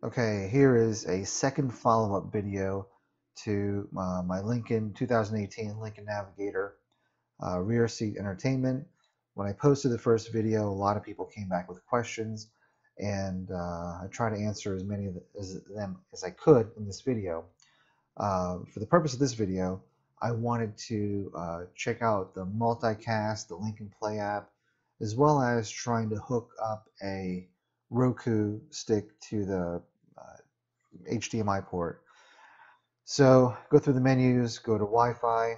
Okay, here is a second follow-up video to uh, my Lincoln 2018 Lincoln Navigator uh, rear seat entertainment. When I posted the first video, a lot of people came back with questions and uh, I try to answer as many of them as I could in this video. Uh, for the purpose of this video, I wanted to uh, check out the multicast, the Lincoln Play app, as well as trying to hook up a Roku stick to the uh, HDMI port. So go through the menus, go to Wi-Fi,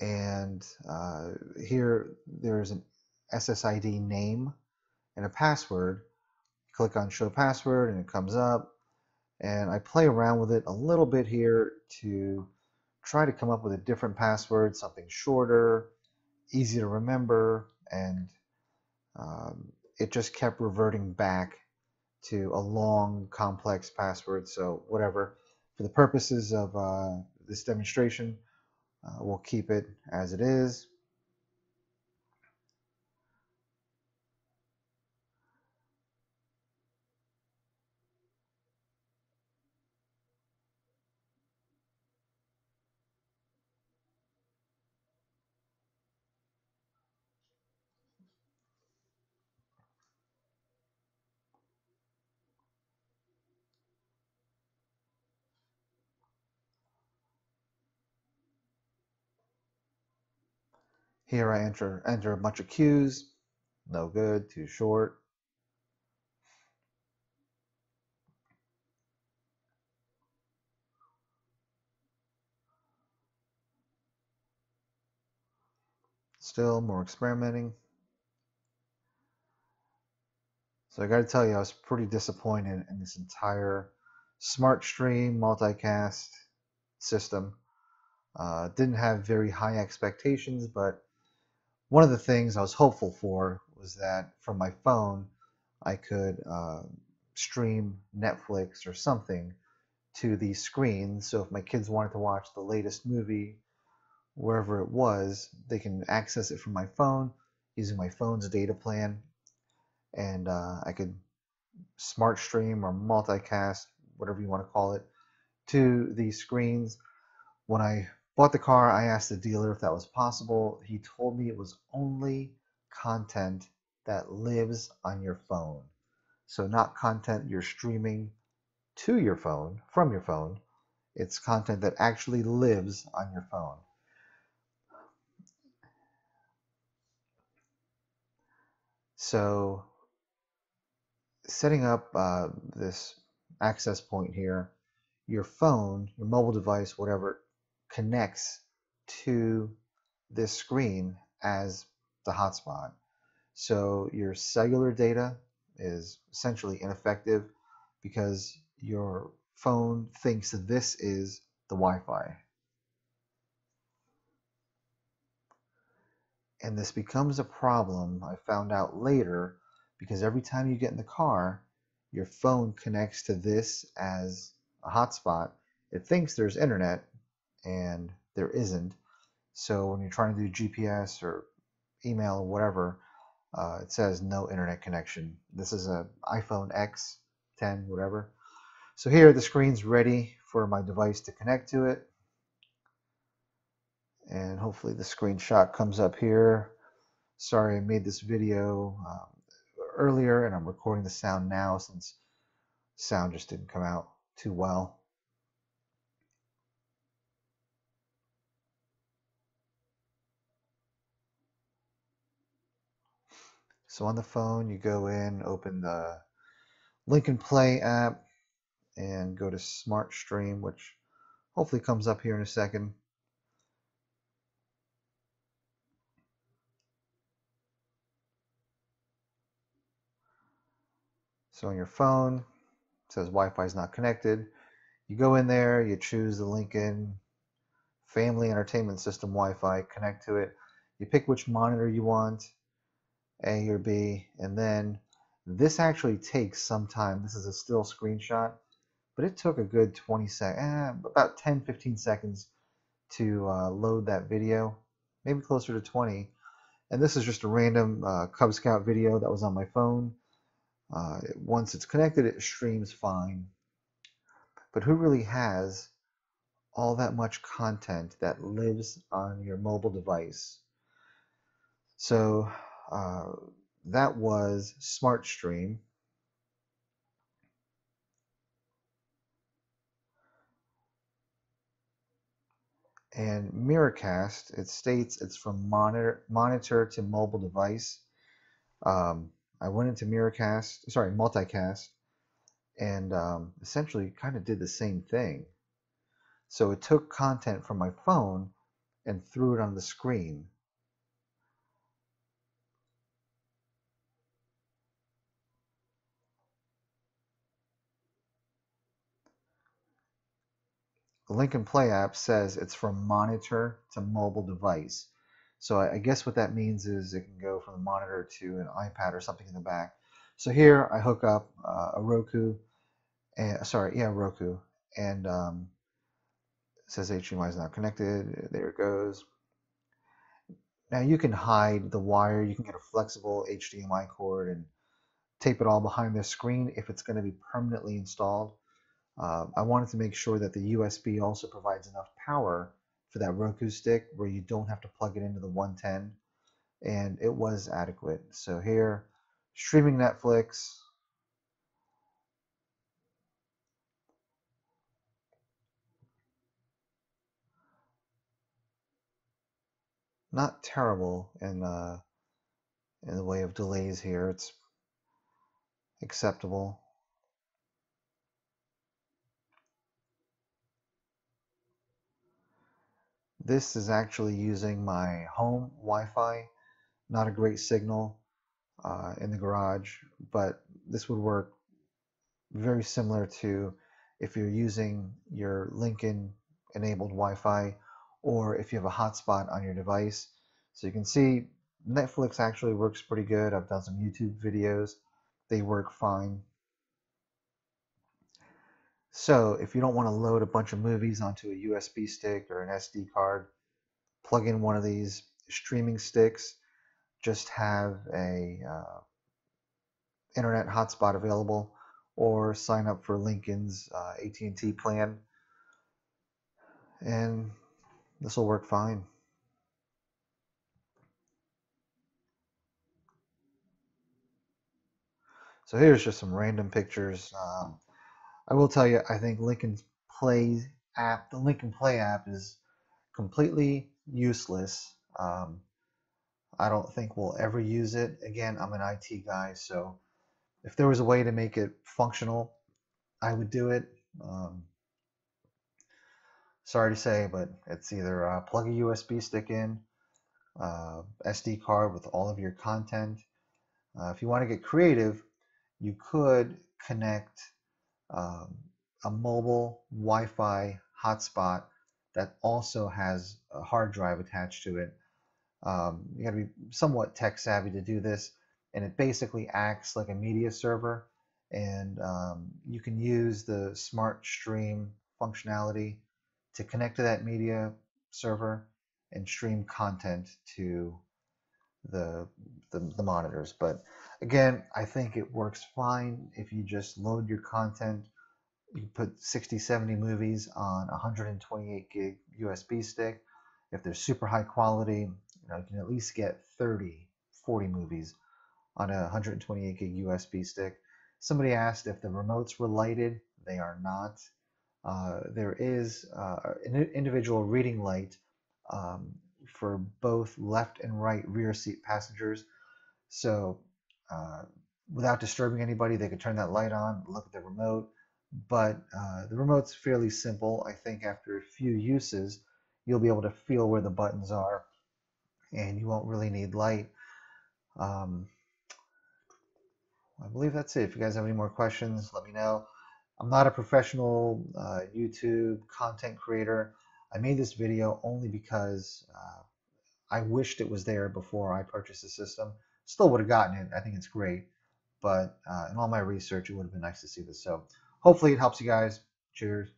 and uh, here there's an SSID name and a password. Click on show password and it comes up and I play around with it a little bit here to try to come up with a different password, something shorter, easy to remember, and um, it just kept reverting back to a long, complex password. So whatever, for the purposes of uh, this demonstration, uh, we'll keep it as it is. Here I enter, enter a bunch of cues. No good, too short. Still more experimenting. So I got to tell you, I was pretty disappointed in this entire smart stream multicast system. Uh, didn't have very high expectations, but one of the things I was hopeful for was that from my phone I could uh, stream Netflix or something to the screen. So if my kids wanted to watch the latest movie, wherever it was, they can access it from my phone using my phone's data plan, and uh, I could smart stream or multicast, whatever you want to call it, to these screens. When I Bought the car, I asked the dealer if that was possible. He told me it was only content that lives on your phone. So not content you're streaming to your phone, from your phone. It's content that actually lives on your phone. So setting up uh, this access point here, your phone, your mobile device, whatever, connects to this screen as the hotspot. So your cellular data is essentially ineffective because your phone thinks that this is the Wi-Fi. And this becomes a problem I found out later because every time you get in the car, your phone connects to this as a hotspot. It thinks there's internet, and there isn't. So when you're trying to do GPS or email or whatever, uh, it says no internet connection. This is a iPhone X, 10, whatever. So here the screen's ready for my device to connect to it. And hopefully the screenshot comes up here. Sorry I made this video um, earlier and I'm recording the sound now since sound just didn't come out too well. So on the phone, you go in, open the Lincoln Play app, and go to Smart Stream, which hopefully comes up here in a second. So on your phone, it says Wi-Fi is not connected. You go in there, you choose the Lincoln Family Entertainment System Wi-Fi, connect to it. You pick which monitor you want. A or B, and then this actually takes some time. This is a still screenshot, but it took a good 20 seconds, eh, about 10, 15 seconds to uh, load that video, maybe closer to 20. And this is just a random uh, Cub Scout video that was on my phone. Uh, once it's connected, it streams fine. But who really has all that much content that lives on your mobile device? So uh, that was SmartStream. And Miracast, it states it's from monitor, monitor to mobile device. Um, I went into Miracast, sorry, Multicast, and um, essentially kind of did the same thing. So it took content from my phone and threw it on the screen. The Lincoln Play app says it's from monitor to mobile device. So I, guess what that means is it can go from the monitor to an iPad or something in the back. So here I hook up uh, a Roku, and, sorry, yeah, Roku, and um, says HDMI is not connected. There it goes. Now you can hide the wire. You can get a flexible HDMI cord and tape it all behind the screen if it's going to be permanently installed. Uh, I wanted to make sure that the USB also provides enough power for that Roku stick where you don't have to plug it into the 110 and it was adequate. So here, streaming Netflix. Not terrible in uh, in the way of delays here. It's acceptable. This is actually using my home Wi-Fi. Not a great signal uh, in the garage, but this would work very similar to if you're using your Lincoln enabled Wi-Fi or if you have a hotspot on your device. So you can see Netflix actually works pretty good. I've done some YouTube videos. They work fine. So if you don't want to load a bunch of movies onto a USB stick or an SD card, plug in one of these streaming sticks. Just have a uh, internet hotspot available, or sign up for Lincoln's uh, AT&T plan, and this will work fine. So here's just some random pictures. Um, I will tell you, I think Lincoln's Play app, the Lincoln Play app is completely useless. Um, I don't think we'll ever use it. Again, I'm an IT guy, so if there was a way to make it functional, I would do it. Um, sorry to say, but it's either uh, plug a USB stick in, uh, SD card with all of your content. Uh, if you want to get creative, you could connect um, a mobile Wi-Fi hotspot that also has a hard drive attached to it. Um, you got to be somewhat tech savvy to do this, and it basically acts like a media server. And um, you can use the Smart Stream functionality to connect to that media server and stream content to the, the, the monitors. But again, I think it works fine if you just load your content. You put 60, 70 movies on 128 gig USB stick. If they're super high quality, you know, you can at least get 30, 40 movies on a 128 gig USB stick. Somebody asked if the remotes were lighted. They are not. Uh, there is uh, an individual reading light um, for both left and right rear seat passengers. So uh, without disturbing anybody, they could turn that light on, look at the remote. But uh, the remote's fairly simple. I think after a few uses, you'll be able to feel where the buttons are and you won't really need light. Um, I believe that's it. If you guys have any more questions, let me know. I'm not a professional uh, YouTube content creator. I made this video only because uh, I wished it was there before I purchased the system. Still would have gotten it. I think it's great. But uh, in all my research, it would have been nice to see this. So hopefully it helps you guys. Cheers.